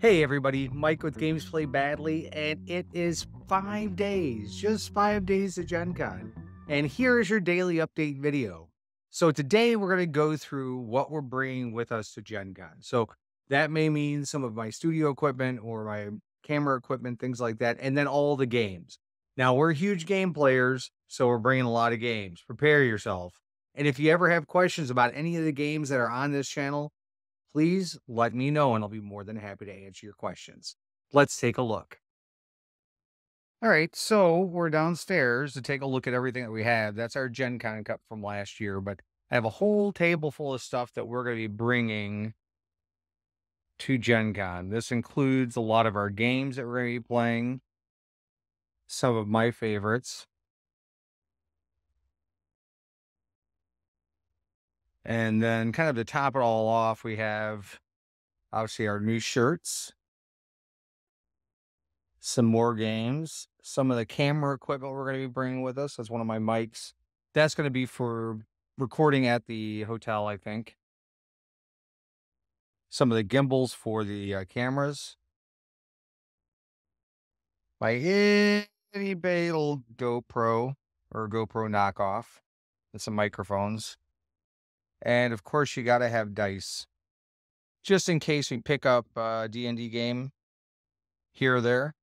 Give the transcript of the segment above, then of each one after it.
Hey everybody, Mike with Games Played Badly, and it is five days, just five days to Gen Con. And here is your daily update video. So today we're going to go through what we're bringing with us to Gen Con. So that may mean some of my studio equipment or my camera equipment, things like that, and then all the games. Now we're huge game players, so we're bringing a lot of games. Prepare yourself. And if you ever have questions about any of the games that are on this channel, please let me know and I'll be more than happy to answer your questions. Let's take a look. All right, so we're downstairs to take a look at everything that we have. That's our Gen Con cup from last year, but I have a whole table full of stuff that we're going to be bringing to Gen Con. This includes a lot of our games that we're going to be playing, some of my favorites. And then kind of to top it all off, we have obviously our new shirts, some more games, some of the camera equipment we're going to be bringing with us. That's one of my mics. That's going to be for recording at the hotel, I think. Some of the gimbals for the uh, cameras. My itty bitty GoPro or GoPro knockoff and some microphones. And of course, you got to have dice just in case we pick up a D&D game here or there.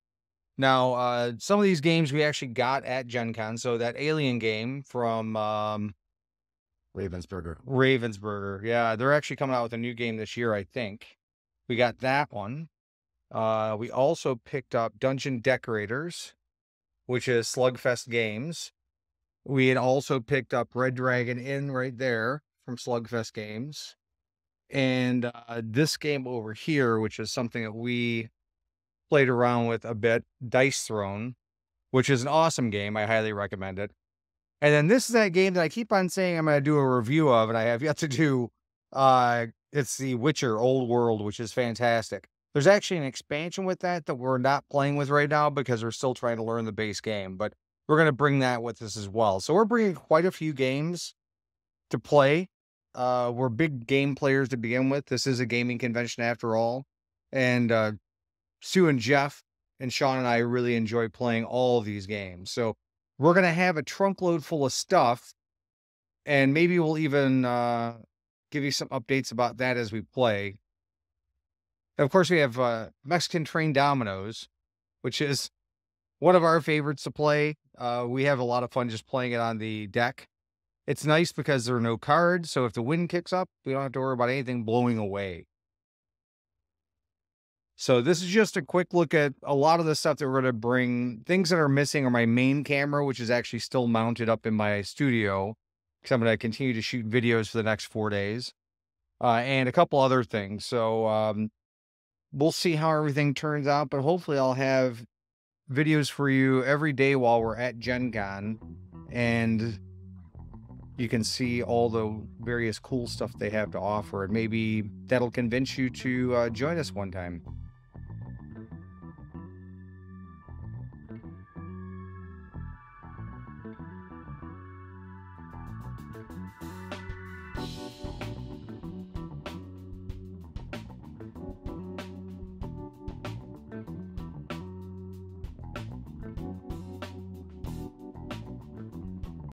Now, uh, some of these games we actually got at Gen Con. So that Alien game from um, Ravensburger. Ravensburger. Yeah, they're actually coming out with a new game this year, I think. We got that one. Uh, we also picked up Dungeon Decorators, which is Slugfest Games. We had also picked up Red Dragon Inn right there from Slugfest Games. And uh, this game over here, which is something that we played around with a bit, Dice Throne, which is an awesome game. I highly recommend it. And then this is that game that I keep on saying I'm going to do a review of, and I have yet to do. Uh, it's the Witcher Old World, which is fantastic. There's actually an expansion with that that we're not playing with right now because we're still trying to learn the base game, but we're going to bring that with us as well. So we're bringing quite a few games to play uh, we're big game players to begin with. This is a gaming convention after all. And uh, Sue and Jeff and Sean and I really enjoy playing all these games. So we're going to have a trunk load full of stuff. And maybe we'll even uh, give you some updates about that as we play. Of course, we have uh, Mexican Train Dominoes, which is one of our favorites to play. Uh, we have a lot of fun just playing it on the deck. It's nice because there are no cards, so if the wind kicks up, we don't have to worry about anything blowing away. So this is just a quick look at a lot of the stuff that we're going to bring. Things that are missing are my main camera, which is actually still mounted up in my studio because I'm going to continue to shoot videos for the next four days, uh, and a couple other things. So um, we'll see how everything turns out, but hopefully I'll have videos for you every day while we're at Gen Con and you can see all the various cool stuff they have to offer, and maybe that'll convince you to uh, join us one time.